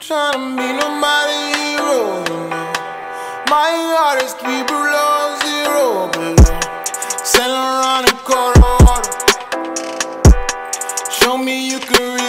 Trying to be nobody's hero, you know. My heart is three below zero, below. Sell around a Colorado. Show me you can